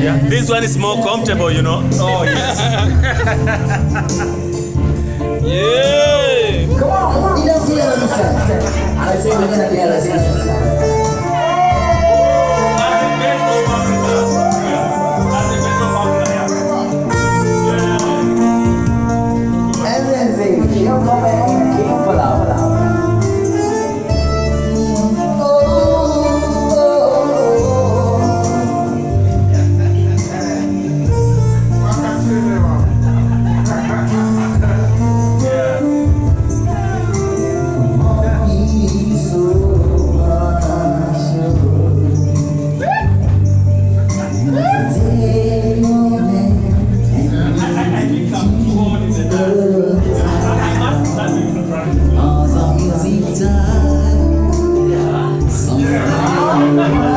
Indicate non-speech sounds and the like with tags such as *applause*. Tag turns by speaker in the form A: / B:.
A: Yeah. This one is more comfortable, you know.
B: Oh yes. *laughs*
A: yeah.
C: Come on, come on. I say we're gonna be a ああ。